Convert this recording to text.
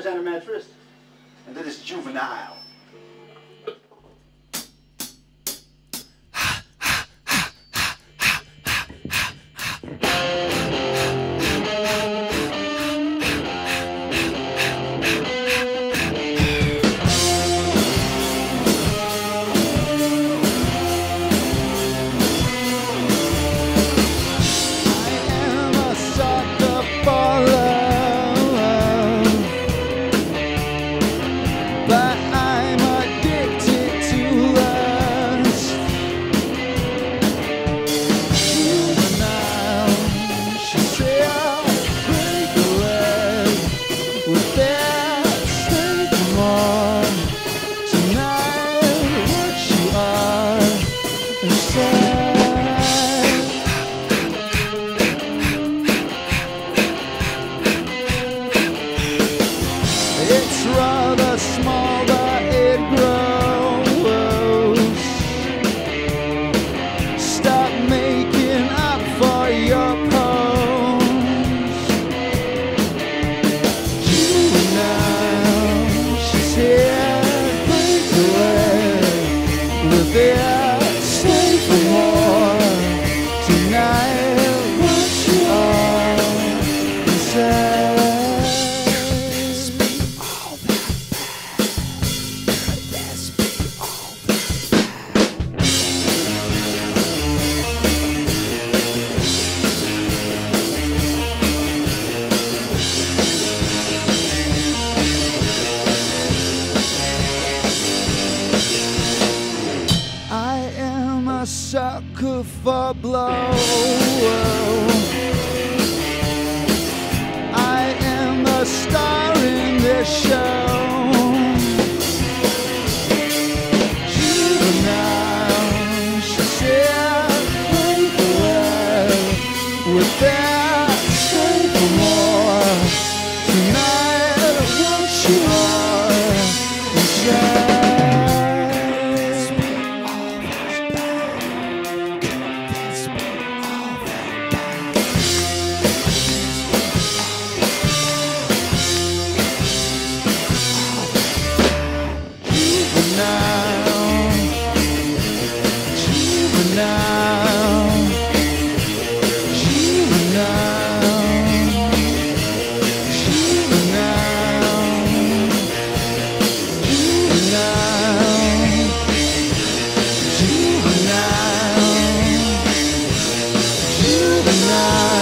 Savage Animatrist. And dit is Juvenile. sucker for blow. I am a star in this show. With that, so more. now